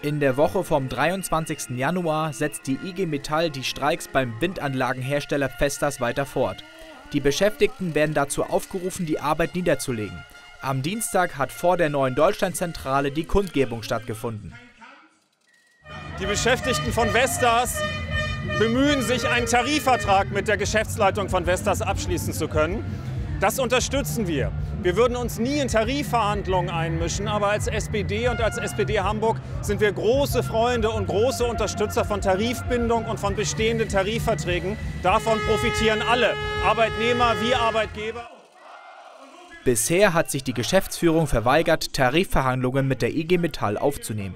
In der Woche vom 23. Januar setzt die IG Metall die Streiks beim Windanlagenhersteller Vestas weiter fort. Die Beschäftigten werden dazu aufgerufen, die Arbeit niederzulegen. Am Dienstag hat vor der neuen Deutschlandzentrale die Kundgebung stattgefunden. Die Beschäftigten von Vestas bemühen sich, einen Tarifvertrag mit der Geschäftsleitung von Vestas abschließen zu können. Das unterstützen wir. Wir würden uns nie in Tarifverhandlungen einmischen, aber als SPD und als SPD Hamburg sind wir große Freunde und große Unterstützer von Tarifbindung und von bestehenden Tarifverträgen. Davon profitieren alle, Arbeitnehmer wie Arbeitgeber. Bisher hat sich die Geschäftsführung verweigert, Tarifverhandlungen mit der IG Metall aufzunehmen.